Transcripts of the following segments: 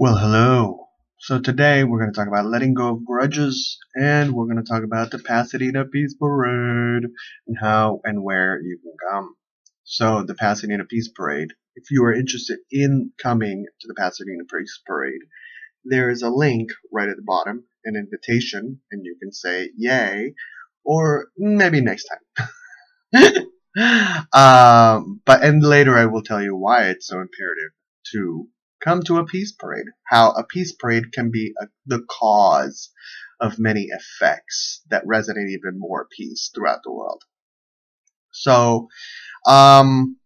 Well, hello. So today we're going to talk about letting go of grudges and we're going to talk about the Pasadena Peace Parade and how and where you can come. So the Pasadena Peace Parade, if you are interested in coming to the Pasadena Peace Parade, there is a link right at the bottom, an invitation, and you can say yay or maybe next time. um, but and later I will tell you why it's so imperative to come to a peace parade. How a peace parade can be a, the cause of many effects that resonate even more peace throughout the world. So, um,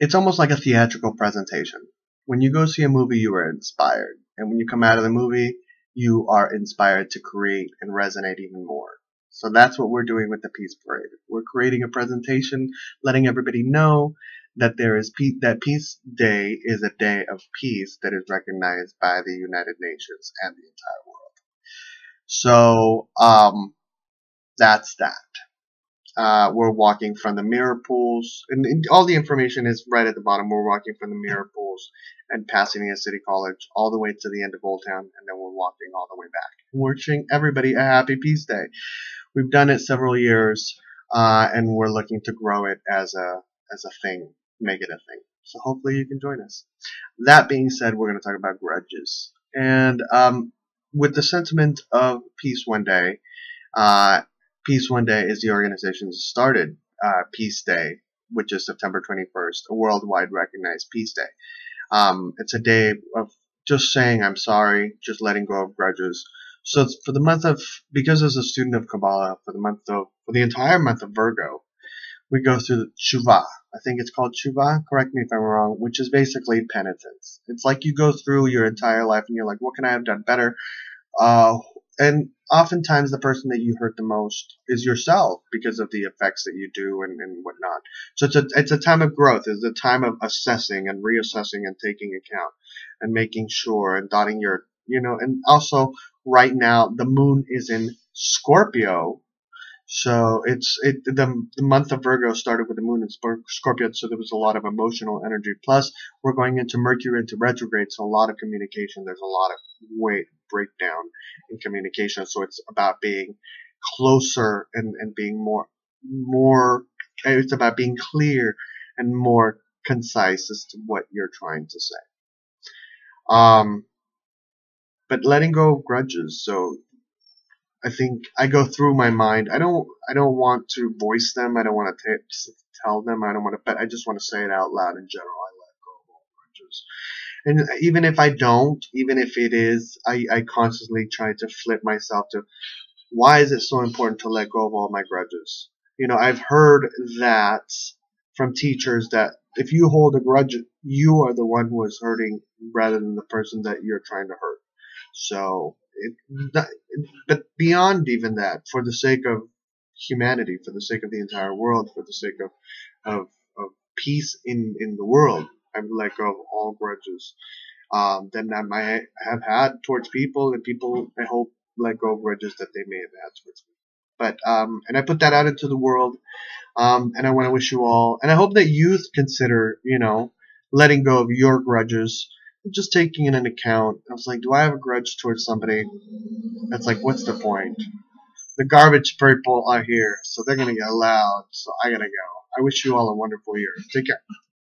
it's almost like a theatrical presentation. When you go see a movie, you are inspired. And when you come out of the movie, you are inspired to create and resonate even more. So that's what we're doing with the Peace Parade. We're creating a presentation, letting everybody know that there is peace, that Peace Day is a day of peace that is recognized by the United Nations and the entire world. So um, that's that. Uh, we're walking from the mirror pools, and, and, all the information is right at the bottom. We're walking from the mirror pools and passing Pasadena City College all the way to the end of Old Town, and then we're walking all the way back. Wishing everybody a happy Peace Day. We've done it several years, uh, and we're looking to grow it as a as a thing make it a thing. So hopefully you can join us. That being said, we're going to talk about grudges. And um, with the sentiment of Peace One Day, uh, Peace One Day is the organization that started uh, Peace Day, which is September 21st, a worldwide recognized Peace Day. Um, it's a day of just saying I'm sorry, just letting go of grudges. So for the month of, because as a student of Kabbalah, for the month of, for the entire month of Virgo, we go through the tshuva. I think it's called tshuva. Correct me if I'm wrong. Which is basically penitence. It's like you go through your entire life and you're like, what can I have done better? Uh, and oftentimes the person that you hurt the most is yourself because of the effects that you do and, and whatnot. So it's a it's a time of growth. It's a time of assessing and reassessing and taking account and making sure and dotting your you know and also right now the moon is in Scorpio so it's it the, the month of Virgo started with the moon in Scorpio, so there was a lot of emotional energy. Plus, we're going into Mercury into retrograde, so a lot of communication. There's a lot of weight breakdown in communication. So it's about being closer and, and being more more. It's about being clear and more concise as to what you're trying to say. Um, but letting go of grudges. So I think I go through my mind. I don't I don't want to voice them. I don't want to t- tell them. I don't want to. But I just want to say it out loud in general. I let go of all grudges. And even if I don't, even if it is, I, I constantly try to flip myself to why is it so important to let go of all my grudges? You know, I've heard that from teachers that if you hold a grudge, you are the one who is hurting rather than the person that you're trying to hurt. So it, but beyond even that, for the sake of humanity, for the sake of the entire world, for the sake of of, of peace in in the world, I would let go of all grudges um, that I might have had towards people, and people I hope let go of grudges that they may have had towards me. But um, and I put that out into the world, um, and I want to wish you all, and I hope that youth consider, you know, letting go of your grudges just taking it into account. I was like, do I have a grudge towards somebody? That's like, what's the point? The garbage people are here, so they're gonna get loud. So I gotta go. I wish you all a wonderful year. Take care.